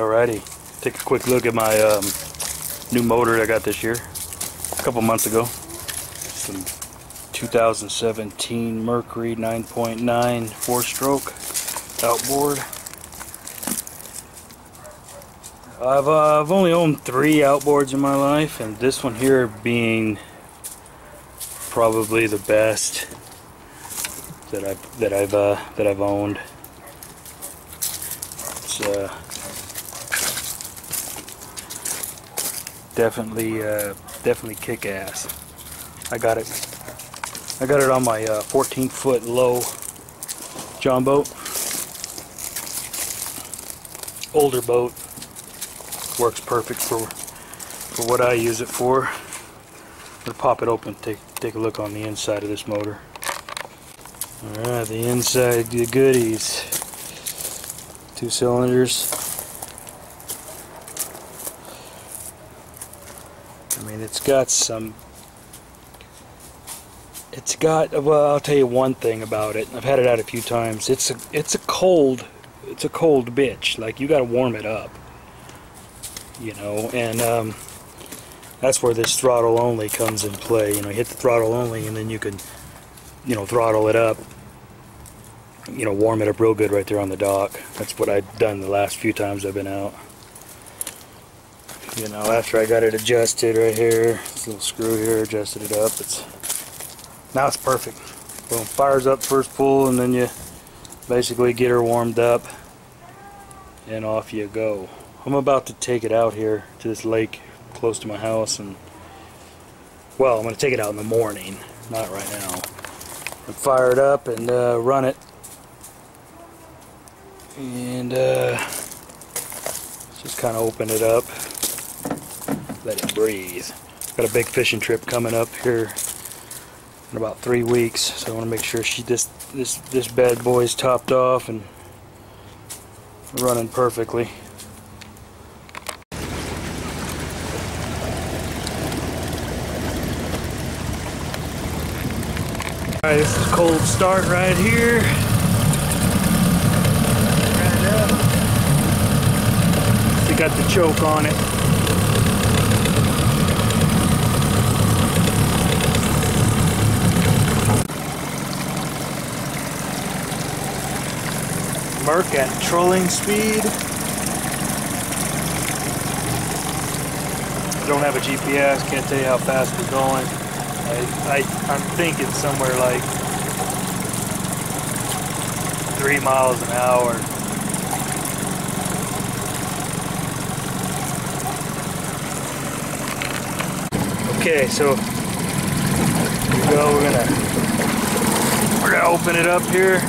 Alrighty, take a quick look at my um, new motor I got this year, a couple months ago. Some 2017 Mercury 9.9 four-stroke outboard. I've, uh, I've only owned three outboards in my life, and this one here being probably the best that I've that I've uh, that I've owned. It's uh, definitely uh, definitely kick ass. I got it. I got it on my uh, 14 foot Lowe John boat. Older boat. Works perfect for for what I use it for. I'm gonna pop it open. Take take a look on the inside of this motor. Alright, the inside, the goodies. Two cylinders. I mean, it's got some... It's got, well, I'll tell you one thing about it. I've had it out a few times. It's a, it's a cold, it's a cold bitch. Like, you gotta warm it up. You know, and, um, that's where this throttle only comes in play. You know, hit the throttle only and then you can you know, throttle it up, you know, warm it up real good right there on the dock. That's what I've done the last few times I've been out. You know, after I got it adjusted right here, this little screw here, adjusted it up, it's now it's perfect. Boom, fires up first pull and then you basically get her warmed up and off you go. I'm about to take it out here to this lake close to my house and well, I'm to take it out in the morning, not right now and fire it up and uh, run it and uh, just kind of open it up let it breathe got a big fishing trip coming up here in about three weeks so I want to make sure she this this this bad boy's topped off and running perfectly Alright, this is cold start right here. Right up. Got the choke on it. Merc at trolling speed. I don't have a GPS, can't tell you how fast we're going. I, I, I'm thinking somewhere like three miles an hour. Okay, so we go. We're gonna we're gonna open it up here.